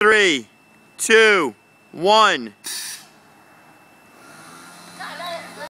three, two, one.